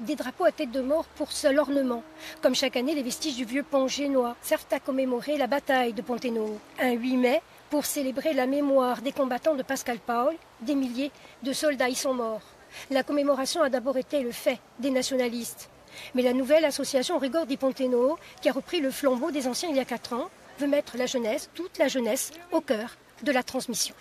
des drapeaux à tête de mort pour seul ornement. Comme chaque année, les vestiges du vieux pont génois servent à commémorer la bataille de Pontenot. Un 8 mai, pour célébrer la mémoire des combattants de Pascal Paul, des milliers de soldats y sont morts. La commémoration a d'abord été le fait des nationalistes. Mais la nouvelle association Rigor di Ponteno, qui a repris le flambeau des anciens il y a quatre ans, veut mettre la jeunesse, toute la jeunesse, au cœur de la transmission.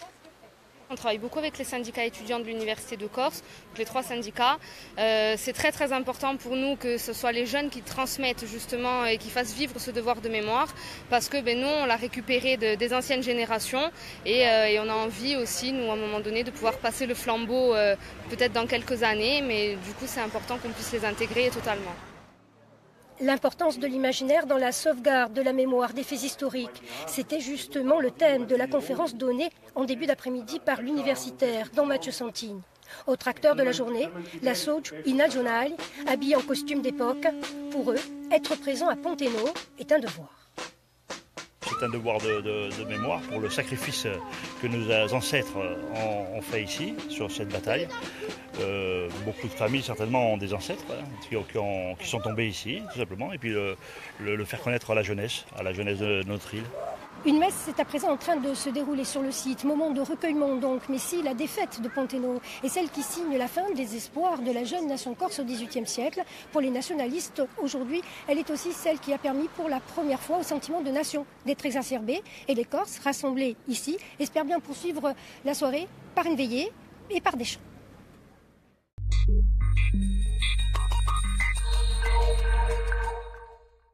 On travaille beaucoup avec les syndicats étudiants de l'Université de Corse, les trois syndicats. Euh, c'est très très important pour nous que ce soit les jeunes qui transmettent justement et qui fassent vivre ce devoir de mémoire parce que ben, nous, on l'a récupéré des anciennes générations et, euh, et, on a envie aussi, nous, à un moment donné, de pouvoir passer le flambeau euh, peut-être dans quelques années, mais du coup, c'est important qu'on puisse les intégrer totalement l'importance de l'imaginaire dans la sauvegarde de la mémoire des faits historiques. C'était justement le thème de la conférence donnée en début d'après-midi par l'universitaire Don Mathieu Santini. Autre acteur de la journée, la Soge Inagionale, habillée en costume d'époque. Pour eux, être présent à Ponteno est un devoir. C'est un devoir de, mémoire pour le sacrifice que nos ancêtres ont, fait ici, sur cette bataille. Euh, beaucoup de familles certainement ont des ancêtres hein, qui, sont tombés ici, tout simplement, et puis le faire connaître à la jeunesse, à la jeunesse de notre île. Une messe est à présent en train de se dérouler sur le site, moment de recueillement donc, mais si la défaite de Ponteno est celle qui signe la fin des espoirs de la jeune nation corse au XVIIIe siècle. Pour les nationalistes, aujourd'hui, elle est aussi celle qui a permis pour la première fois au sentiment de nation d'être exacerbé et les Corses rassemblés ici espèrent bien poursuivre la soirée par une veillée et par des chants.